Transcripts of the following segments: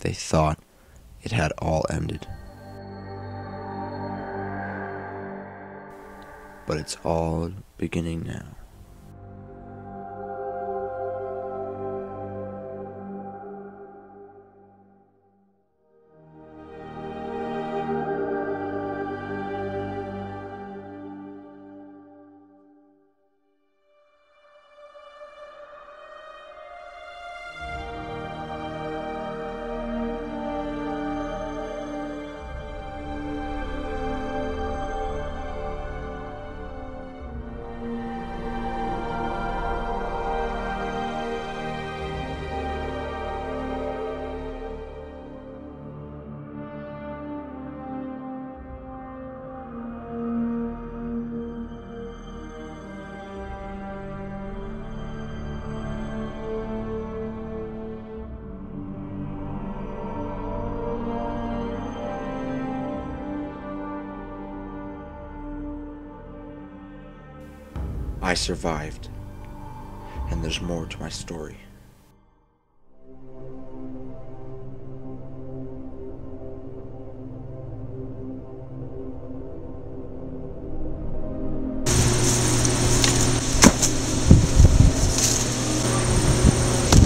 they thought it had all ended. But it's all beginning now. I survived, and there's more to my story.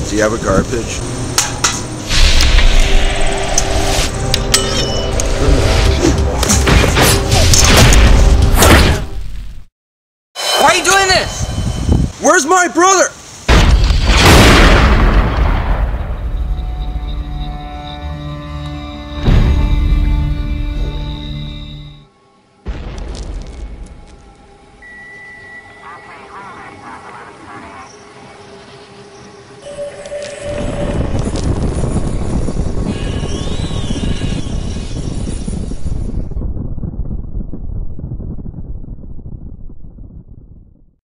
Do you have a garbage? Why are you doing this? Where's my brother?